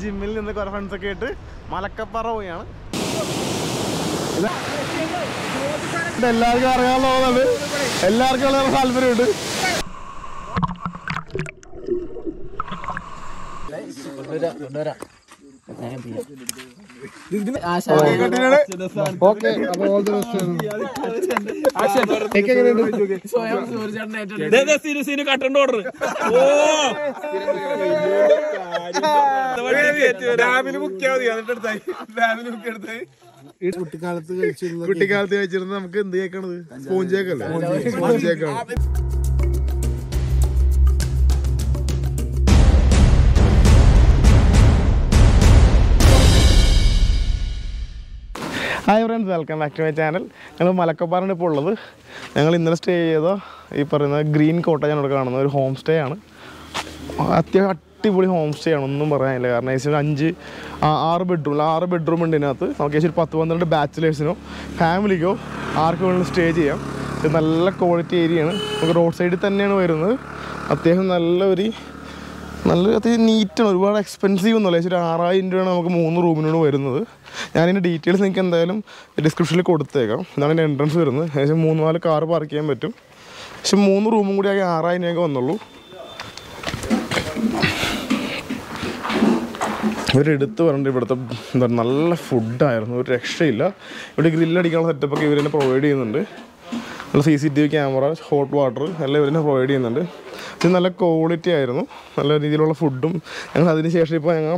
ജിമ്മിൽ നിന്ന് കുറെ ഫ്രണ്ട്സ് ഒക്കെ ആയിട്ട് മലക്കപ്പാറ പോയാണ് എല്ലാവർക്കും അറിയാവുന്നതാണ് എല്ലാവർക്കും വളരെ താല്പര്യമുണ്ട്. ഓക്കെ അപ്പൊ ഓൾ ദി ബെസ്റ്റ് കട്ടണ്ട് ഓർഡർ രാവിലെ മുക്കിയാൽ മതി എന്നിട്ട് എടുത്തായി രാവിലെ മുക്കി എടുത്തായി കുട്ടിക്കാലത്ത് കഴിച്ചിരുന്ന കുട്ടിക്കാലത്ത് കഴിച്ചിരുന്ന നമുക്ക് എന്ത് കേക്കണത്? സ്പോഞ്ച് കേക്കല്ലേ? സ്പോഞ്ച് കേക്കാണ്. Hi friends welcome back to my channel ഞങ്ങൾ മലക്കപ്പാറാണ് ഇപ്പോൾ ഉള്ളത്. ഞങ്ങൾ ഇന്നലെ സ്റ്റേ ചെയ്ത ഈ പറയുന്ന ഗ്രീൻ കോട്ടേജാണ് ഇവിടെ കാണുന്നത്. ഒരു ഹോം സ്റ്റേ ആണ്. അത്യാവശ്യം അടിപൊളി ഹോം സ്റ്റേ ആണ്. ഒന്നും പറയാനില്ല കാരണം ഏകദേശം അഞ്ച് ആറ് ബെഡ്റൂം ആറ് ബെഡ്റൂം ഉണ്ട് ഇതിനകത്ത്. നമുക്ക് ഏകദേശം പത്ത് പന്ത്രണ്ട് ബാച്ചിലേഴ്സിനോ ഫാമിലിക്കോ ആർക്ക് വേണമെങ്കിലും സ്റ്റേ ചെയ്യാം. ഇത് നല്ല ക്വാളിറ്റി ഏരിയ ആണ്. നമുക്ക് റോഡ് സൈഡിൽ തന്നെയാണ് വരുന്നത്. അത്യാവശ്യം നല്ലൊരു നല്ല അത്യാവശ്യം നീറ്റാണ് ഒരുപാട് എക്സ്പെൻസീവ് ഒന്നുമല്ല. ഏകദേശം ഒരു ആറായിരം രൂപയാണ് നമുക്ക് മൂന്ന് റൂമിനോട് വരുന്നത്. ഞാനിതിന്റെ ഡീറ്റെയിൽസ് നിങ്ങൾക്ക് എന്തായാലും ഡിസ്ക്രിപ്ഷനിൽ കൊടുത്തേക്കാം. ഇതാണ് എന്റെ എൻട്രൻസ് വരുന്നത്. ഏകദേശം മൂന്ന് നാല് കാർ പാർക്ക് ചെയ്യാൻ പറ്റും. പക്ഷെ മൂന്ന് റൂമും കൂടി ആകെ ആറായിരം രൂപയൊക്കെ വന്നുള്ളൂ. ഇവരെടുത്ത് പറഞ്ഞിട്ട് ഇവിടുത്തെ എന്താ നല്ല ഫുഡായിരുന്നു ഒരു രക്ഷയില്ല. ഇവിടെ ഗ്രില്ലടിക്കാനുള്ള സെറ്റപ്പൊക്കെ ഇവർ തന്നെ പ്രൊവൈഡ് ചെയ്യുന്നുണ്ട്. നല്ല C C T V camera hot water എല്ലാം ഇവർ പ്രൊവൈഡ് ചെയ്യുന്നുണ്ട്. ഇത് നല്ല ക്വാളിറ്റി ആയിരുന്നു. നല്ല രീതിയിലുള്ള ഫുഡും ഞങ്ങൾ അതിന് ശേഷം ഇപ്പോൾ ഞങ്ങൾ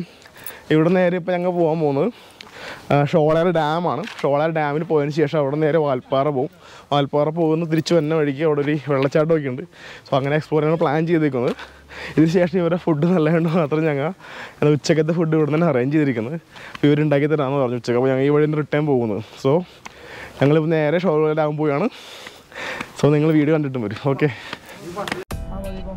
ഇവിടെ നേരെ ഇപ്പോൾ ഞങ്ങൾ പോകാൻ പോകുന്നത്. ആ, ഷോളാർ ഡാമാണ്. ഷോളയാർ ഡാമിൽ പോയതിന് ശേഷം അവിടെ നേരെ വാൽപ്പാറ പോകും വാൽപ്പാറ പോകുന്ന തിരിച്ച് വന്ന വഴിക്ക് അവിടെ ഒരു വെള്ളച്ചാട്ടമൊക്കെ ഉണ്ട്. സോ അങ്ങനെ എക്സ്പ്ലോർ ചെയ്യാൻ പ്ലാൻ ചെയ്തേക്കുന്നത് ഇതിന് ശേഷം ഇവരുടെ ഫുഡ് നല്ലതുകൊണ്ട് മാത്രം ഞങ്ങൾ ഞങ്ങൾ ഉച്ചക്കത്തെ ഫുഡ് ഇവിടെ തന്നെ അറേഞ്ച് ചെയ്തിരിക്കുന്നത്. അപ്പോൾ ഇവരുണ്ടാക്കി തരാമെന്ന് പറഞ്ഞു ഉച്ചയ്ക്ക്. അപ്പോൾ ഞങ്ങൾ ഈ വഴി റിട്ടേൺ പോകുന്നത്. സോ ഞങ്ങളിപ്പോൾ നേരെ ഷോളയാർ ഡാം പോവുകയാണ് സോ നിങ്ങൾ വീഡിയോ കണ്ടിട്ടും വരും. ഓക്കെ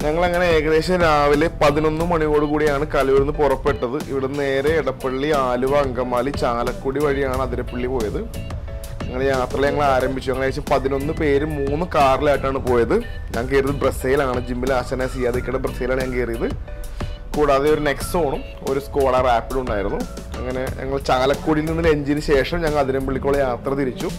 ഞങ്ങൾ അങ്ങനെ ഏകദേശം രാവിലെ പതിനൊന്ന് മണിയോട് കൂടിയാണ് കലൂരിൽ നിന്ന് പുറപ്പെട്ടത്. ഇവിടെ നേരെ എടപ്പള്ളി ആലുവ അങ്കമാലി ചാലക്കുടി വഴിയാണ് അതിരപ്പള്ളി പോയത്. ഞങ്ങൾ യാത്ര ഞങ്ങൾ ആരംഭിച്ചു. ഞങ്ങൾ ഏകദേശം പതിനൊന്ന് പേര് മൂന്ന് കാറിലായിട്ടാണ് പോയത്. ഞാൻ കയറിയത് ബ്രസൈലാണ്. ജിമ്മിൽ ആശന സിയാദിക്കയുടെ ബ്രസൈലാണ് ഞാൻ കയറിയത്. കൂടാതെ ഒരു നെക്സോണും ഒരു സ്കോഡ റാപ്പിഡും ഉണ്ടായിരുന്നു. അങ്ങനെ ഞങ്ങൾ ചാലക്കുടിയിൽ നിന്ന് ലഞ്ചിന് ശേഷം ഞങ്ങൾ അതിരപ്പള്ളിക്കുള്ള യാത്ര തിരിച്ചു.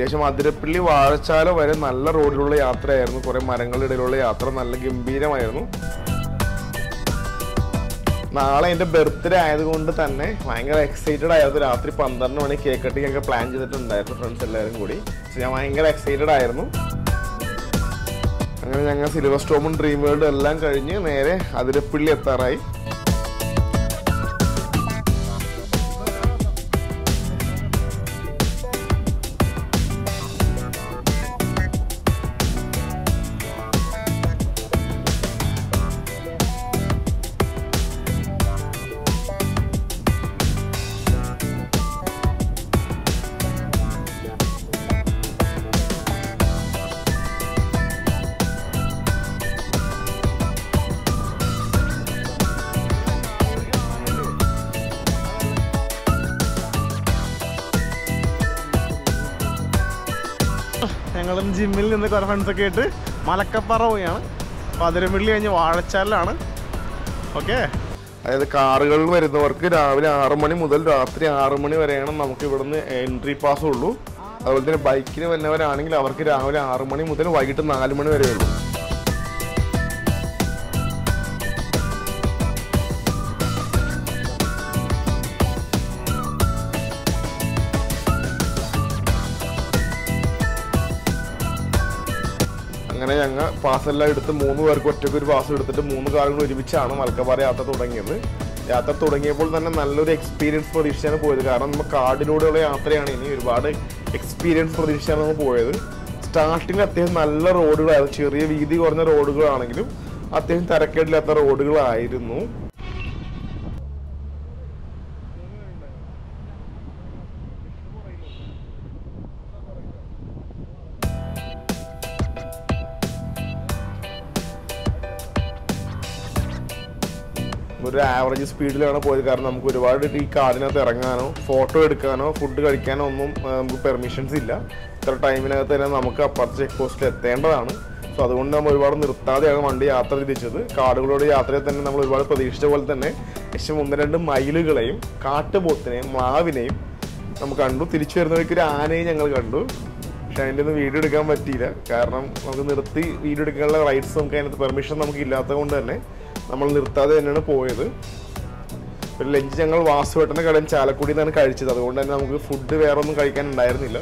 അത്യാവശ്യം അതിരപ്പള്ളി വാഴച്ചാല വരെ നല്ല റോഡിലുള്ള യാത്രയായിരുന്നു. കുറെ മരങ്ങളുടെ ഇടയിലുള്ള യാത്ര നല്ല ഗംഭീരമായിരുന്നു. നാളെ എന്റെ ബർത്ത്ഡേ ആയതുകൊണ്ട് തന്നെ ഭയങ്കര എക്സൈറ്റഡ് ആയിരുന്നു. രാത്രി പന്ത്രണ്ട് മണി കേക്ക് കട്ടിങ് ഒക്കെ പ്ലാൻ ചെയ്തിട്ടുണ്ടായിരുന്നു ഫ്രണ്ട്സ് എല്ലാവരും കൂടി. ഞാൻ ഭയങ്കര എക്സൈറ്റഡ് ആയിരുന്നു. അങ്ങനെ ഞങ്ങൾ സിൽവർ സ്റ്റോമും ഡ്രീം വേൾഡും എല്ലാം കഴിഞ്ഞ് നേരെ അതിരപ്പള്ളി എത്താറായി. ജിമ്മിൽ നിന്ന് കുറെ ഫ്രണ്ട്സൊക്കെ ആയിട്ട് മലക്കപ്പാറ പോയാണ്. അപ്പോൾ അതിരപ്പള്ളി കഴിഞ്ഞ് വാഴച്ചാലിലാണ്. ഓക്കെ അതായത് കാറുകളിൽ വരുന്നവർക്ക് രാവിലെ ആറു മണി മുതൽ രാത്രി ആറു മണി വരെയാണ് നമുക്ക് ഇവിടുന്ന് എൻട്രി പാസ് ഉള്ളൂ. അതുപോലെ തന്നെ ബൈക്കിന് വരുന്നവരാണെങ്കിൽ അവർക്ക് രാവിലെ ആറു മണി മുതൽ വൈകിട്ട് നാല് മണി വരെ ഉള്ളൂ. അങ്ങനെ പാസെല്ലാം എടുത്ത് മൂന്ന് പേർക്ക് ഒറ്റയ്ക്ക് ഒരു പാസ് എടുത്തിട്ട് മൂന്ന് കാറുകൾ ഒരുമിച്ചാണ് മലക്കപ്പാറ യാത്ര തുടങ്ങിയത്. യാത്ര തുടങ്ങിയപ്പോൾ തന്നെ നല്ലൊരു എക്സ്പീരിയൻസ് പ്രതീക്ഷിച്ചാണ് പോയത്. കാരണം നമ്മൾ കാടിലൂടെയുള്ള യാത്രയാണ് ഇനി ഒരുപാട് എക്സ്പീരിയൻസ് പ്രതീക്ഷിച്ചാണ് നമ്മൾ പോയത്. സ്റ്റാർട്ടിങ്ങിൽ അത്യാവശ്യം നല്ല റോഡുകളായിരുന്നു ചെറിയ വീതി കുറഞ്ഞ റോഡുകളാണെങ്കിലും അത്യാവശ്യം തിരക്കേടില്ലാത്ത റോഡുകളായിരുന്നു ഒരു ആവറേജ് സ്പീഡിലാണ് പോയത്. കാരണം നമുക്ക് ഒരുപാട് ഈ കാറിനകത്ത് ഇറങ്ങാനോ ഫോട്ടോ എടുക്കാനോ ഫുഡ് കഴിക്കാനോ ഒന്നും നമുക്ക് പെർമിഷൻസ് ഇല്ല. ഇത്ര ടൈമിനകത്ത് തന്നെ നമുക്ക് അപ്പുറത്ത് ചെക്ക് പോസ്റ്റിൽ എത്തേണ്ടതാണ്. സോ അതുകൊണ്ട് നമ്മൾ ഒരുപാട് നിർത്താതെയാണ് വണ്ടി യാത്ര തിരിച്ചത്. കാടുകളോട് യാത്രയിൽ തന്നെ നമ്മൾ ഒരുപാട് പ്രതീക്ഷിച്ച പോലെ തന്നെ ഏകദേശം ഒന്ന് രണ്ട് മയിലുകളെയും കാട്ടുപോത്തിനെയും മാവിനെയും നമുക്ക് കണ്ടു. തിരിച്ചു വരുന്ന വഴിക്ക് ഒരു ആനയും ഞങ്ങൾ കണ്ടു. പക്ഷെ അതിന്റെ ഒന്നും വീഡിയോ എടുക്കാൻ പറ്റിയില്ല. കാരണം നമുക്ക് നിർത്തി വീഡിയോ എടുക്കാനുള്ള റൈറ്റ്സ് നമുക്ക് അതിനകത്ത് പെർമിഷൻ നമുക്ക് ഇല്ലാത്തത് കൊണ്ട് തന്നെ നമ്മൾ നിർത്താതെ തന്നെയാണ് പോയത്. ഒരു ലഞ്ച് ഞങ്ങൾ വാസുവേട്ടന്റെ കടയിൽ ചാലക്കുടിയിൽ നിന്നാണ് കഴിച്ചത്. അതുകൊണ്ട് തന്നെ നമുക്ക് ഫുഡ് വേറെ ഒന്നും കഴിക്കാൻ ഉണ്ടായിരുന്നില്ല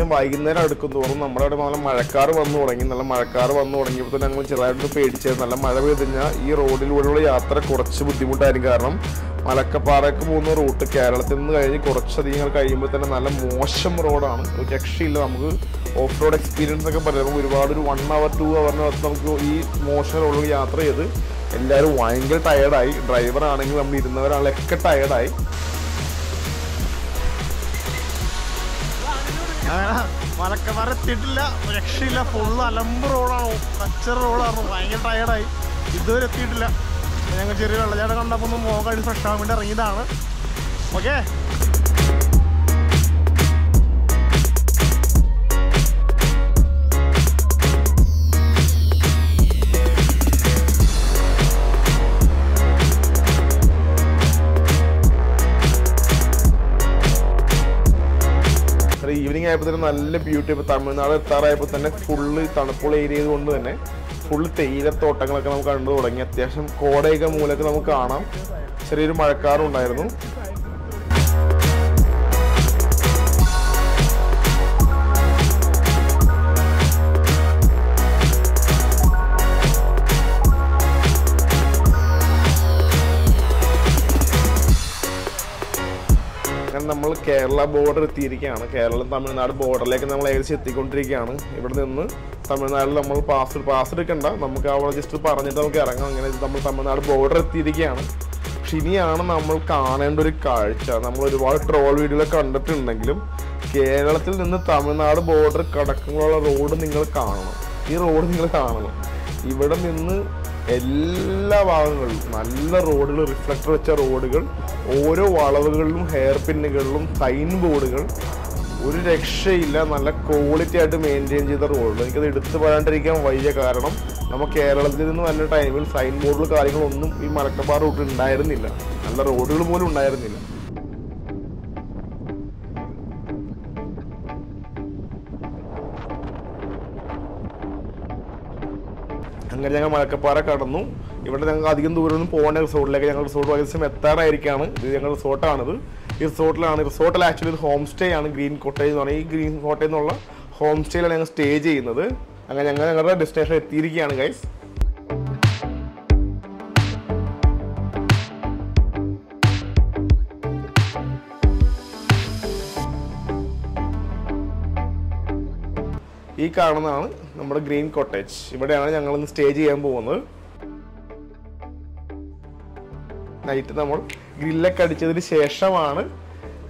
ഞാൻ വൈകുന്നേരം അടുക്കും തോറും നമ്മുടെ അവിടെ നല്ല മഴക്കാറ് വന്നു തുടങ്ങി. നല്ല മഴക്കാറ് വന്നു തുടങ്ങിയപ്പോൾ തന്നെ ഞങ്ങൾ ചെറുതായിട്ട് പേടിച്ചായിരുന്നു നല്ല മഴ പെയ്ത് കഴിഞ്ഞാൽ ഈ റോഡിലൂടെയുള്ള യാത്ര കുറച്ച് ബുദ്ധിമുട്ടായിരിക്കും കാരണം മലക്കപ്പാറയ്ക്ക് പോകുന്ന റൂട്ട് കേരളത്തിൽ നിന്ന് കഴിഞ്ഞ് കുറച്ചധികം കഴിയുമ്പോൾ തന്നെ നല്ല മോശം റോഡാണ്. രക്ഷയില്ല. നമുക്ക് ഓഫ് റോഡ് എക്സ്പീരിയൻസ് ഒക്കെ പറയുമ്പോൾ ഒരുപാട് ഒരു വൺ അവർ ടു അവറിനകത്ത് നമുക്ക് ഈ മോശം റോഡിൽ യാത്ര ചെയ്ത് എല്ലാവരും ഭയങ്കര ടയർഡായി ഡ്രൈവറാണെങ്കിൽ നമ്മൾ ഇരുന്നവരാളൊക്കെ ടയർഡായി മലക്കപ്പാറ എത്തിയിട്ടില്ല രക്ഷയില്ല. ഫുള്ള് അലമ്പ് റോഡാണോ കച്ചർ റോഡാണോ ഭയങ്കര ടയർഡായി ഇതുവരെ എത്തിയിട്ടില്ല. ഞങ്ങൾ ചെറിയ വെള്ളച്ചാട്ടം കണ്ടപ്പോൾ ഒന്ന് കഴിച്ച് ഫ്രഷ് ആവാൻ വേണ്ടി ഇറങ്ങിയതാണ്. ഓക്കെ ആയപ്പോൾ തന്നെ നല്ല ബ്യൂട്ടി ഇപ്പോൾ തമിഴ്നാട് എത്താറായപ്പോൾ തന്നെ ഫുള്ള് തണുപ്പുള്ള ഏരിയ കൊണ്ട് തന്നെ ഫുള്ള് തേയിലത്തോട്ടങ്ങളൊക്കെ നമുക്ക് കണ്ടു തുടങ്ങി. അത്യാവശ്യം കോടയൊക്കെ മൂലമൊക്കെ നമുക്ക് കാണാം. ചെറിയൊരു മഴക്കാറും നമ്മൾ കേരള ബോർഡർ എത്തിയിരിക്കുകയാണ്. കേരളം തമിഴ്നാട് ബോർഡറിലേക്ക് നമ്മൾ ഏകദേശം എത്തിക്കൊണ്ടിരിക്കുകയാണ്. ഇവിടെ നിന്ന് തമിഴ്നാട്ടിൽ നമ്മൾ പാസ് പാസ് എടുക്കണ്ട. നമുക്ക് അവിടെ ജസ്റ്റ് പറഞ്ഞിട്ട് നമുക്ക് ഇറങ്ങാം. അങ്ങനെ നമ്മൾ തമിഴ്നാട് ബോർഡർ എത്തിയിരിക്കുകയാണ്. പക്ഷെ ഇനിയാണ് നമ്മൾ കാണേണ്ട ഒരു കാഴ്ച. നമ്മൾ ഒരുപാട് ട്രോൾ വീഡിയോ കണ്ടിട്ടുണ്ടെങ്കിലും കേരളത്തിൽ നിന്ന് തമിഴ്നാട് ബോർഡർ കടക്കുമ്പോഴുള്ള റോഡ് നിങ്ങൾ കാണണം. ഈ റോഡ് നിങ്ങൾ കാണണം. ഇവിടെ നിന്ന് എല്ലാ ഭാഗങ്ങളിലും നല്ല റോഡുകൾ റിഫ്ലക്ടർ വെച്ച റോഡുകൾ ഓരോ വളവുകളിലും ഹെയർ പിന്നുകളിലും സൈൻ ബോർഡുകൾ ഒരു രക്ഷയില്ല നല്ല ക്വാളിറ്റി ആയിട്ട് മെയിന്റെയിൻ ചെയ്ത റോഡ് എനിക്കത് എടുത്തു പറയാണ്ടിരിക്കാൻ വയ്യ കാരണം നമ്മൾ കേരളത്തിൽ നിന്ന് വന്ന ടൈമിൽ സൈൻ ബോർഡുകൾ കാര്യങ്ങളൊന്നും ഈ മലക്കപ്പാറ റൂട്ടിൽ ഉണ്ടായിരുന്നില്ല. നല്ല റോഡുകൾ പോലും ഉണ്ടായിരുന്നില്ല. അങ്ങനെ ഞങ്ങൾ മലക്കപ്പാറ കടന്നു. ഇവിടെ ഞങ്ങൾക്ക് അധികം ദൂരമൊന്നും പോകേണ്ട റിസോർട്ടിലേക്ക് ഞങ്ങൾ റിസോർട്ട് ഏകദേശം എത്താറായിരിക്കാണ് ഇത് ഞങ്ങൾ റിസോർട്ടാണിത്. ഈ റിസോർട്ടിലാണ് റിസോർട്ടിൽ ആക്ച്വലി ഒരു ഹോം സ്റ്റേ ആണ് ഗ്രീൻ കോട്ടേജ് എന്ന് പറയുന്നത് ഈ ഗ്രീൻ കോട്ടേജ് എന്നുള്ള ഹോം സ്റ്റേയിലാണ് ഞങ്ങൾ സ്റ്റേ ചെയ്യുന്നത്. അങ്ങനെ ഞങ്ങൾ ഞങ്ങളുടെ ഡെസ്റ്റിനേഷൻ എത്തിയിരിക്കുകയാണ് ഗൈസ് ഈ കാണുന്നതാണ് നമ്മുടെ ഗ്രീൻ കോട്ടേജ്. ഇവിടെയാണ് ഞങ്ങൾ ഇന്ന് സ്റ്റേ ചെയ്യാൻ പോകുന്നത്. നൈറ്റ് നമ്മൾ ഗ്രില്ലൊക്കെ അടിച്ചതിന് ശേഷമാണ്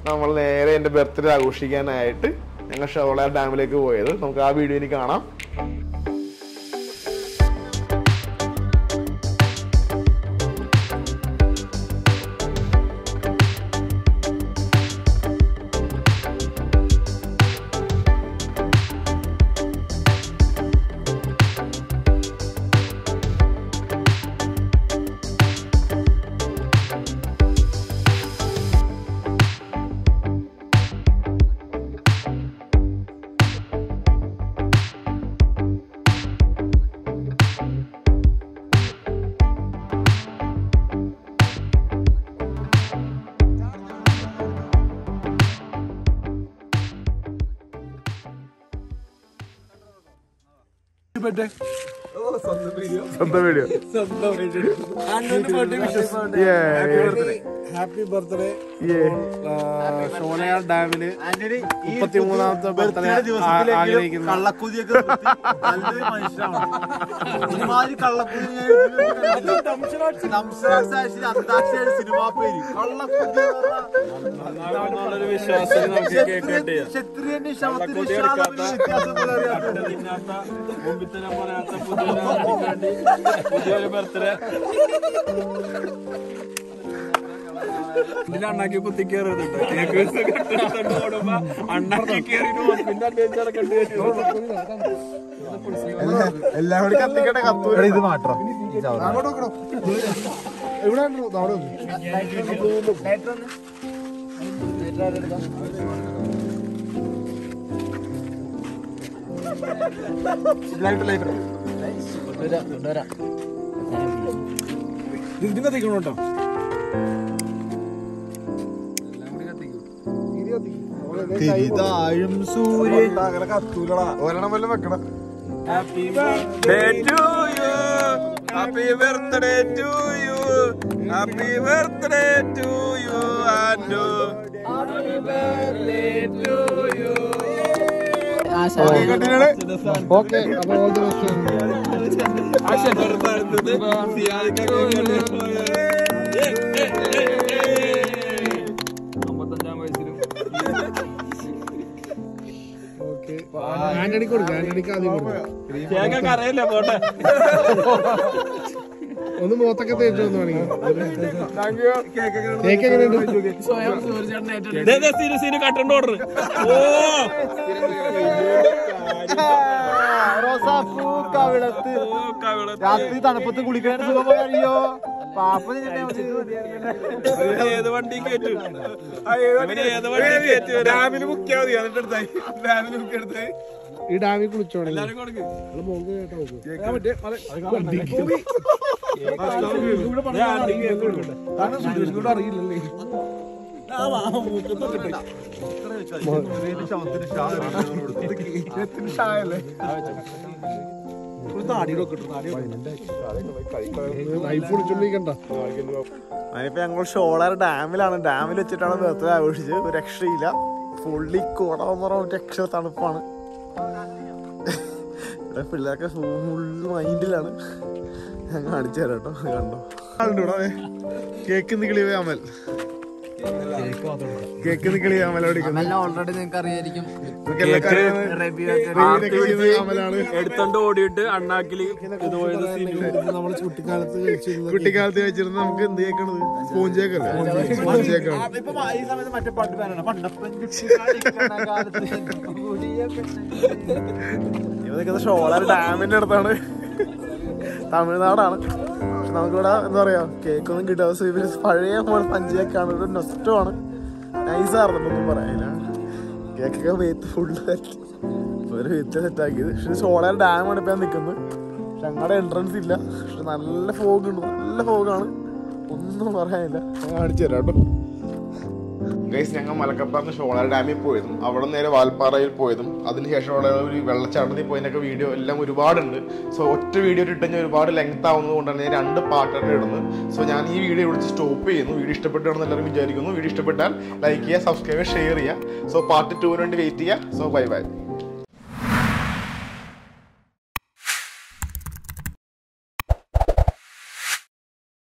നമ്മൾ നേരെ എന്റെ ബർത്ത്ഡേ ആഘോഷിക്കാനായിട്ട് ഞങ്ങൾ ഷവള ഡാമിലേക്ക് പോയത്. നമുക്ക് ആ വീഡിയോ ഇനി കാണാം. സ്വന്തം വീഡിയോ. ഹാപ്പി ബർത്ത്ഡേ ഷോനയാൾ ഡാമിൽ മുപ്പത്തിമൂന്നാമത്തെ ബർത്ത്ഡേ ആഗ്രഹിക്കുന്നു. കള്ളക്കുതിയൊക്കെ അന്താക്ഷരി സിനിമാ പേര്. ക്ഷത്രിയന്റെ ശവത്തിന് അറിയാത്ത അണ്ണാക്കി കുത്തി കയറുന്നുണ്ട് ഓടുമ്പോ അണ്ണാക്കി കയറിയിട്ട് പിന്നെ കത്തിക്കട്ടെ കത്തൂര ഇത് മാത്രം. ഇവിടെ ഉണ്ടോ? ദാ അവിടെ ഉണ്ട്. ഇതാഴും സൂര്യൻ. ഒരെണ്ണം വല്ലതും വെക്കണം happy birthday to you happy birthday to you happy birthday to you and okay അപ്പോൾ ഓൾ ദി ബെസ്റ്റ് അമ്പത്തഞ്ചാം അറിയില്ല പോട്ടെ. ഒന്ന് മോത്തൊക്കെ തേച്ചു വന്നു വേണമെങ്കിൽ കേക്ക് എങ്ങനെയുണ്ട് ഓർഡർ ഓ. റോസാപ്പൂ കവിളത്ത്. രാത്രി തണുപ്പത്ത് കുളിക്കണ സുഖം കഴിയോ പാപ്പ ഏത് വണ്ടി ഡാമിൽ മുക്കിയാൽ മതി. എന്നിട്ട് എടുത്തായി ഡാമിൽ മുക്കി എടുത്തായി ഈ ഡാമിൽ. അറിയില്ലല്ലേ. അതിനിപ്പോ ഞങ്ങൾ ഷോളാർ ഡാമിലാണ്. ഡാമിൽ വെച്ചിട്ടാണ് ബർത്ത്ഡേ ആഘോഷിച്ചത്. ഒരു രക്ഷയില്ല. പറഞ്ഞ ഒരു രക്ഷ തണുപ്പാണ്. ഇവിടെ പിള്ളേർക്ക് ഫുൾ മൈൻഡിലാണ്. ഞാൻ കാണിച്ചു തരാം കേട്ടോ കണ്ടോ? കേക്ക് നിങ്ങൾ അമൽ? കേക്ക് നിക്കളി ഓൾറെഡി നിങ്ങൾക്ക് അറിയായിരിക്കും എടുത്തോണ്ട് ഓടിയിട്ട് അണ്ണാക്കിൽ കുട്ടിക്കാലത്ത് വെച്ചിരുന്ന നമുക്ക് എന്ത് കേക്കണത് സ്പോഞ്ചേക്കല്ലേ സ്പോഞ്ചേക്കാണ് ഷോളാർ ഡാമിന്റെ അടുത്താണ്. തമിഴ്നാടാണ്. നമുക്കിവിടെ എന്താ പറയാ കേക്കൊന്നും കിട്ടാതെ സോ ഇവർ പഴയ പോലെ പഞ്ചേക്കാണ് ഒരു നഷ്ടമാണ്. നൈസായിരുന്നു ഒന്നും പറയാനില്ല. കേക്കൊക്കെ വെയ്ത്ത് ഫുള്ള് ഒരു വെയ്ത്ത് സെറ്റാക്കിയത് പക്ഷെ സോളാർ ഡാമാണ് ഇപ്പം നിൽക്കുന്നത്. പക്ഷെ ഞങ്ങളുടെ എൻട്രൻസ് ഇല്ല. പക്ഷെ നല്ല ഫോഗ് ഉണ്ട്. നല്ല ഫോഗാണ് ഒന്നും പറയാനില്ല. ഞാൻ കാണിച്ചു തരാം കേട്ടോ. ഗൈസ് ഞങ്ങൾ മലക്കപ്പാറിന് ഷോളാർ ഡാമിൽ പോയതും അവിടെ നേരെ വാൽപ്പാറയിൽ പോയതും അതിനുശേഷം അവിടെ ഒരു വെള്ളച്ചാട്ടത്തിൽ പോയതിനൊക്കെ വീഡിയോ എല്ലാം ഒരുപാടുണ്ട്. സോ ഒറ്റ വീഡിയോ ഇട്ട് കഴിഞ്ഞാൽ ഒരുപാട് ലെങ്ത് ആവുന്നത് കൊണ്ടാണ് ഞാൻ രണ്ട് പാർട്ടായിട്ട് ഇടുന്നത്. സോ ഞാൻ ഈ വീഡിയോ ഇവിടെ സ്റ്റോപ്പ് ചെയ്യുന്നു. വീഡിയോ ഇഷ്ടപ്പെട്ടാണെന്ന് എല്ലാവരും വിചാരിക്കുന്നു. വീഡിയോ ഇഷ്ടപ്പെട്ടാൽ ലൈക്ക് ചെയ്യുക സബ്സ്ക്രൈബ് ഷെയർ ചെയ്യുക. സോ പാർട്ട് ടുവിന് വേണ്ടി വെയിറ്റ് ചെയ്യുക. So bye bye